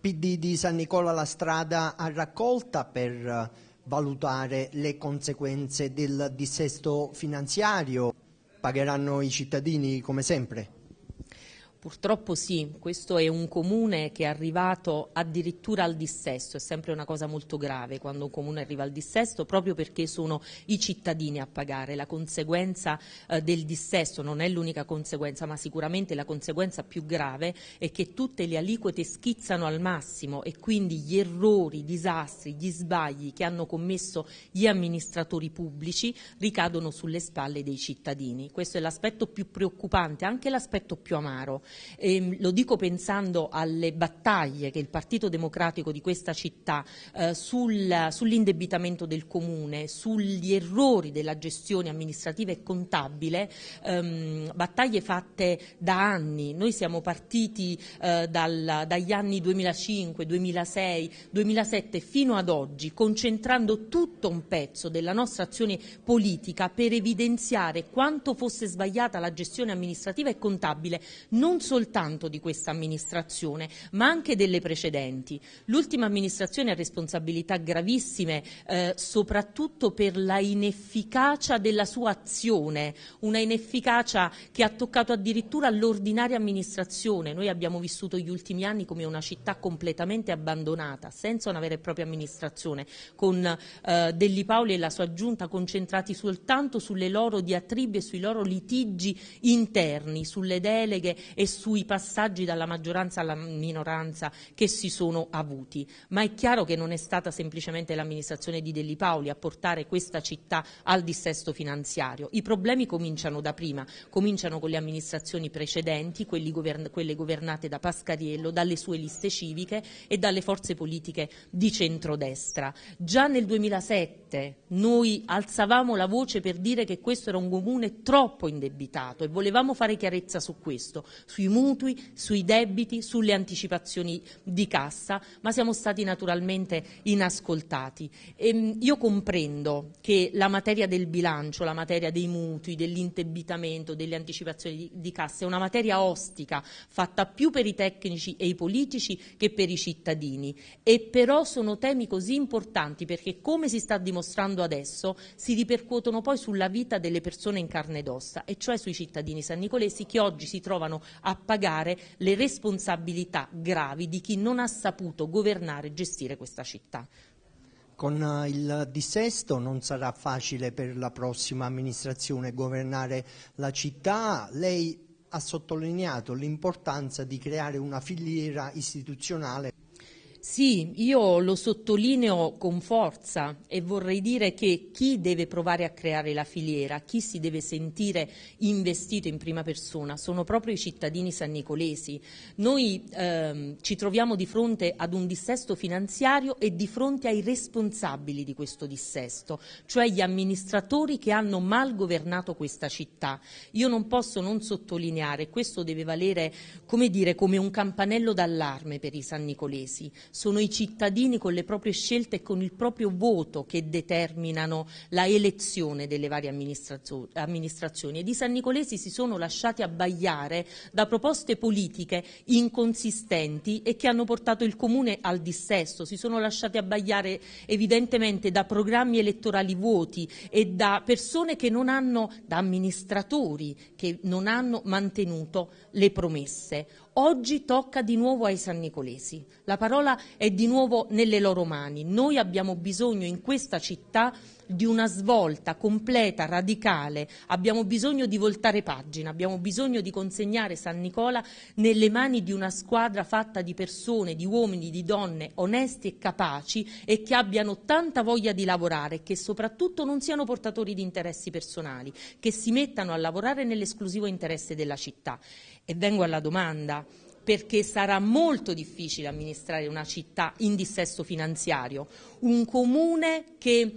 PD di San Nicola la strada a raccolta per valutare le conseguenze del dissesto finanziario. Pagheranno i cittadini come sempre? Purtroppo sì, questo è un comune che è arrivato addirittura al dissesto, è sempre una cosa molto grave quando un comune arriva al dissesto proprio perché sono i cittadini a pagare. La conseguenza eh, del dissesto non è l'unica conseguenza, ma sicuramente la conseguenza più grave è che tutte le aliquote schizzano al massimo e quindi gli errori, i disastri, gli sbagli che hanno commesso gli amministratori pubblici ricadono sulle spalle dei cittadini. Questo è l'aspetto più preoccupante, anche l'aspetto più amaro. E, ehm, lo dico pensando alle battaglie che il Partito Democratico di questa città eh, sul, sull'indebitamento del comune, sugli errori della gestione amministrativa e contabile, ehm, battaglie fatte da anni. Noi siamo partiti eh, dal, dagli anni 2005, 2006, 2007 fino ad oggi, concentrando tutto un pezzo della nostra azione politica per evidenziare quanto fosse sbagliata la gestione amministrativa e contabile, non non soltanto di questa amministrazione, ma anche delle precedenti. L'ultima amministrazione ha responsabilità gravissime, eh, soprattutto per la inefficacia della sua azione, una inefficacia che ha toccato addirittura l'ordinaria amministrazione. Noi abbiamo vissuto gli ultimi anni come una città completamente abbandonata, senza una vera e propria amministrazione, con eh, Delli Paoli e la sua giunta concentrati soltanto sulle loro diatribe e sui loro litigi interni, sulle deleghe e sui passaggi dalla maggioranza alla minoranza che si sono avuti, ma è chiaro che non è stata semplicemente l'amministrazione di Delli Paoli a portare questa città al dissesto finanziario. I problemi cominciano da prima, cominciano con le amministrazioni precedenti, govern quelle governate da Pascariello, dalle sue liste civiche e dalle forze politiche di centrodestra. Già nel 2007 noi alzavamo la voce per dire che questo era un comune troppo indebitato e volevamo fare chiarezza su questo, sui mutui, sui debiti, sulle anticipazioni di cassa, ma siamo stati naturalmente inascoltati. E ehm, io comprendo che la materia del bilancio, la materia dei mutui, dell'indebitamento, delle anticipazioni di, di cassa è una materia ostica, fatta più per i tecnici e i politici che per i cittadini. E però sono temi così importanti perché, come si sta dimostrando adesso, si ripercuotono poi sulla vita delle persone in carne ed ossa, e cioè sui cittadini sannicolesi che oggi si trovano a pagare le responsabilità gravi di chi non ha saputo governare e gestire questa città. Con eh, il dissesto non sarà facile per la prossima amministrazione governare la città. Lei ha sottolineato l'importanza di creare una filiera istituzionale sì, io lo sottolineo con forza e vorrei dire che chi deve provare a creare la filiera, chi si deve sentire investito in prima persona, sono proprio i cittadini sannicolesi. Noi ehm, ci troviamo di fronte ad un dissesto finanziario e di fronte ai responsabili di questo dissesto, cioè gli amministratori che hanno mal governato questa città. Io non posso non sottolineare, questo deve valere come, dire, come un campanello d'allarme per i sannicolesi sono i cittadini con le proprie scelte e con il proprio voto che determinano la elezione delle varie amministrazioni. Ed i San Nicolesi si sono lasciati abbagliare da proposte politiche inconsistenti e che hanno portato il Comune al dissesto, si sono lasciati abbagliare evidentemente da programmi elettorali vuoti e da persone che non hanno, da amministratori che non hanno mantenuto le promesse. Oggi tocca di nuovo ai San Nicolesi. La parola è di nuovo nelle loro mani. Noi abbiamo bisogno in questa città di una svolta completa, radicale. Abbiamo bisogno di voltare pagina, abbiamo bisogno di consegnare San Nicola nelle mani di una squadra fatta di persone, di uomini, di donne onesti e capaci e che abbiano tanta voglia di lavorare e che soprattutto non siano portatori di interessi personali, che si mettano a lavorare nell'esclusivo interesse della città. E vengo alla domanda perché sarà molto difficile amministrare una città in dissesto finanziario, un comune che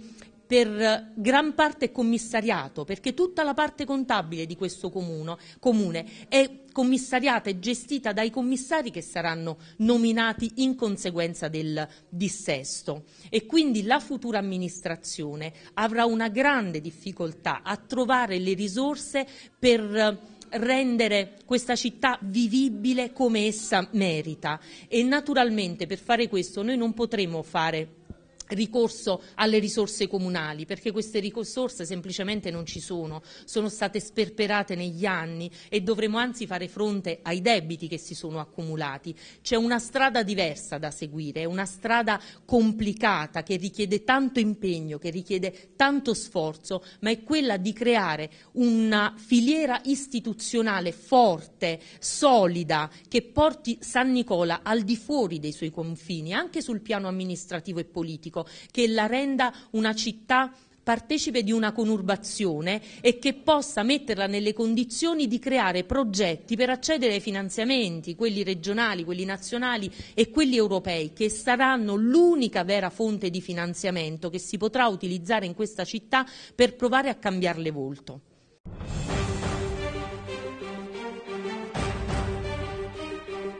per gran parte è commissariato, perché tutta la parte contabile di questo comuno, comune è commissariata e gestita dai commissari che saranno nominati in conseguenza del dissesto. E quindi la futura amministrazione avrà una grande difficoltà a trovare le risorse per rendere questa città vivibile come essa merita. E naturalmente per fare questo noi non potremo fare ricorso alle risorse comunali, perché queste risorse semplicemente non ci sono, sono state sperperate negli anni e dovremo anzi fare fronte ai debiti che si sono accumulati. C'è una strada diversa da seguire, è una strada complicata che richiede tanto impegno, che richiede tanto sforzo, ma è quella di creare una filiera istituzionale forte, solida, che porti San Nicola al di fuori dei suoi confini, anche sul piano amministrativo e politico che la renda una città partecipe di una conurbazione e che possa metterla nelle condizioni di creare progetti per accedere ai finanziamenti, quelli regionali, quelli nazionali e quelli europei, che saranno l'unica vera fonte di finanziamento che si potrà utilizzare in questa città per provare a cambiarle volto.